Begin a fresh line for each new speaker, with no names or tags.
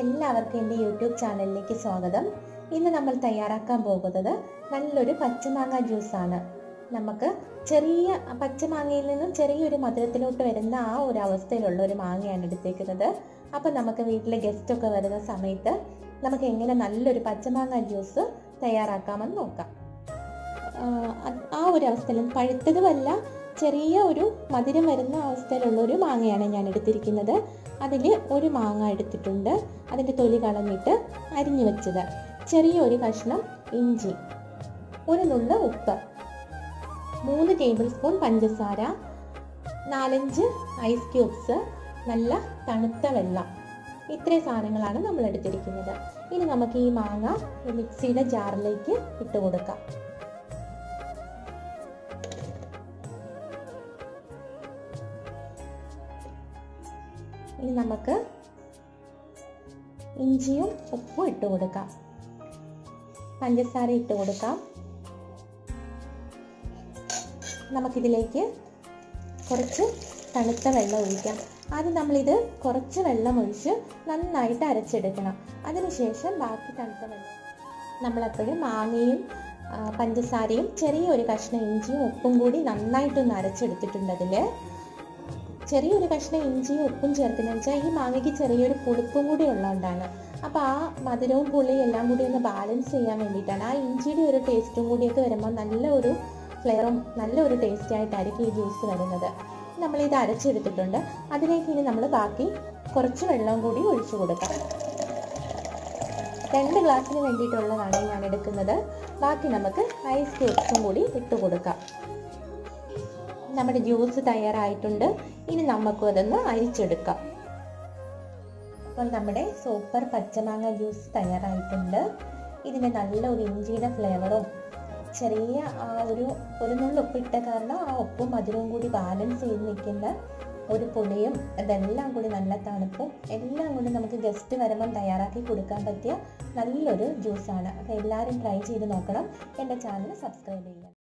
എല്ലാവർക്കും എന്റെ യൂട്യൂബ് ചാനലിലേക്ക് സ്വാഗതം. ഇന്ന് നമ്മൾ തയ്യാറാക്കാൻ പോകുന്നത് നല്ലൊരു പച്ചമാങ്ങ ജ്യൂസാണ്. നമുക്ക് ചെറിയ പച്ചമാങ്ങയിൽ നിന്നും ചെറിയൊരു മധുരത്തിലോട്ട് വരുന്ന ആ ഒരു അവസ്ഥയിലുള്ള ഒരു മാങ്ങയാണ് എടുത്തേക്കുന്നത്. അപ്പോൾ നമുക്ക് വീട്ടിലെ ഗസ്റ്റൊക്കെ വരുന്ന സമയത്ത് നമുക്ക് എങ്ങനെ നല്ലൊരു പച്ചമാങ്ങ ജ്യൂസ് തയ്യാറാക്കാമെന്ന് നോക്കാം. ആ ഒരു അവസ്ഥയിൽ പഴുത്തതുമല്ല ചെറിയ ഒരു മധുരം വരുന്ന അവസ്ഥയിലുള്ള ഒരു മാങ്ങയാണ് ഞാൻ എടുത്തിരിക്കുന്നത്. അതിൽ ഒരു മാങ്ങ എടുത്തിട്ടുണ്ട്. അതിന്റെ തൊലി കളഞ്ഞിട്ട് അരിഞ്ഞു വെച്ചത്. ചെറിയൊരു കഷ്ണം ഇഞ്ചി ഒരു നുള്ള് ഉപ്പ് മൂന്ന് ടേബിൾ സ്പൂൺ പഞ്ചസാര നാലഞ്ച് ഐസ് ക്യൂബ്സ് നല്ല തണുത്ത വെള്ളം. ഇത്രയും സാധനങ്ങളാണ് നമ്മൾ എടുത്തിരിക്കുന്നത്. ഇനി നമുക്ക് ഈ മാങ്ങ മിക്സിയുടെ ജാറിലേക്ക് ഇട്ട് കൊടുക്കാം. ഇനി നമുക്ക് ഇഞ്ചിയും ഉപ്പും ഇട്ട് കൊടുക്കാം. പഞ്ചസാര ഇട്ട് കൊടുക്കാം. നമുക്കിതിലേക്ക് കുറച്ച് തണുത്ത വെള്ളം ഒഴിക്കാം. ആദ്യം നമ്മളിത് കുറച്ച് വെള്ളം ഒഴിച്ച് നന്നായിട്ട് അരച്ചെടുക്കണം. അതിനുശേഷം ബാക്കി തണുത്ത വെള്ളം. നമ്മളെപ്പോഴും മാങ്ങയും പഞ്ചസാരയും ചെറിയൊരു കഷ്ണം ഇഞ്ചിയും ഉപ്പും കൂടി നന്നായിട്ടൊന്ന് അരച്ചെടുത്തിട്ടുണ്ട് അതിൽ ചെറിയൊരു കഷ്ണം ഇഞ്ചിയും ഉപ്പും ചേർക്കുന്നത് വെച്ചാൽ ഈ മാങ്ങയ്ക്ക് ചെറിയൊരു പുളിപ്പും കൂടി ഉള്ളതുകൊണ്ടാണ്. അപ്പോൾ ആ മധുരവും പുളിയും എല്ലാം കൂടി ഒന്ന് ബാലൻസ് ചെയ്യാൻ വേണ്ടിയിട്ടാണ്. ആ ഇഞ്ചിയുടെ ഒരു ടേസ്റ്റും കൂടിയൊക്കെ വരുമ്പോൾ നല്ല ഒരു ഫ്ലേവറും നല്ല ഒരു ടേസ്റ്റ് ആയിട്ടായിരിക്കും ഈ ജ്യൂസ് വരുന്നത്. നമ്മളിത് അരച്ചെടുത്തിട്ടുണ്ട്. അതിലേക്ക് ഇനി നമ്മൾ ബാക്കി കുറച്ച് വെള്ളം കൂടി ഒഴിച്ചു കൊടുക്കാം. രണ്ട് ഗ്ലാസ്സിന് വേണ്ടിയിട്ടുള്ളതാണ് ഞാൻ എടുക്കുന്നത്. ബാക്കി നമുക്ക് ഐസ് ക്യൂബ്സും കൂടി ഇട്ട് കൊടുക്കാം. നമ്മുടെ ജ്യൂസ് തയ്യാറായിട്ടുണ്ട്. ഇനി നമുക്കും അതൊന്ന് അരിച്ചെടുക്കാം. അപ്പോൾ നമ്മുടെ സൂപ്പർ പച്ചമാങ്ങ ജ്യൂസ് തയ്യാറായിട്ടുണ്ട്. ഇതിന് നല്ല ഒരു ഇഞ്ചിയുടെ ഫ്ലേവറും ചെറിയ ആ ഒരു ഒരു ഉപ്പ് ഉപ്പിട്ട കാരണം ആ ഉപ്പും മധുരവും കൂടി ബാലൻസ് ചെയ്ത് നിൽക്കുന്ന ഒരു പുളിയും ഇതെല്ലാം കൂടി നല്ല തണുപ്പും എല്ലാം കൂടി നമുക്ക് ഗസ്റ്റ് വരുമ്പം തയ്യാറാക്കി കൊടുക്കാൻ പറ്റിയ നല്ലൊരു ജ്യൂസാണ് അപ്പോൾ എല്ലാവരും ട്രൈ ചെയ്ത് നോക്കണം. എന്റെ ചാനൽ സബ്സ്ക്രൈബ് ചെയ്യുക